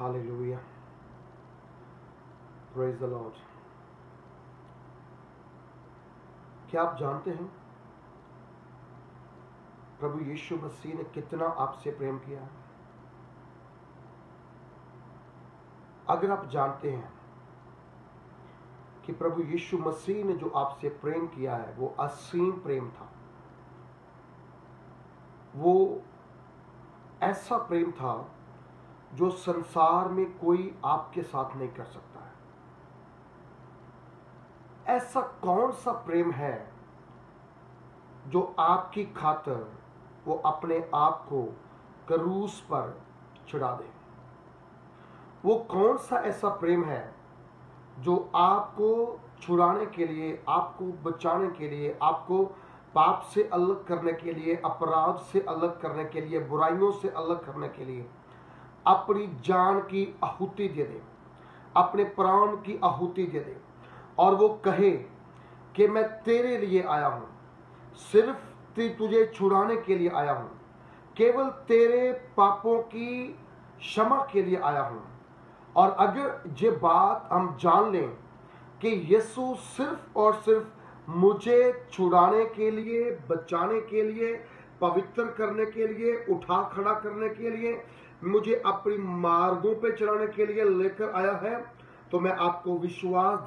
Hallelujah. Praise the Lord. क्या आप जानते हैं प्रभु यीशु मसीह ने कितना आपसे प्रेम किया अगर आप जानते हैं कि प्रभु यीशु मसीह ने जो आपसे प्रेम किया है, वो असीम प्रेम था वो ऐसा प्रेम था जो संसार में कोई आपके साथ नहीं कर सकता है। ऐसा कौन सा प्रेम है जो आपकी खातर वो अपने आप को करूस पर चढ़ा दे? वो कौन सा ऐसा प्रेम है जो आपको छुड़ाने के लिए, आपको बचाने के लिए, आपको पाप से अलग करने के लिए, अपराध से अलग करने के लिए, बुराइयों से अलग करने के लिए अपनी जान की आहुति दे दे, अपने प्राण की आहुति दे दे। और वो कहे कि मैं तेरे लिए आया हूँ, सिर्फ़ तुझे छुड़ाने के लिए आया हूँ, केवल तेरे पापों की क्षमा के लिए आया हूँ। और अगर ये बात हम जान लें कि यीशु सिर्फ़ और सिर्फ़ मुझे छुड़ाने के लिए, बचाने के लिए पवित्र करने के लिए, उठा खड़ा करने के लिए, मुझे अपनी मार्गों पे चलाने के लिए लेकर आया है तो मैं आपको विश्वास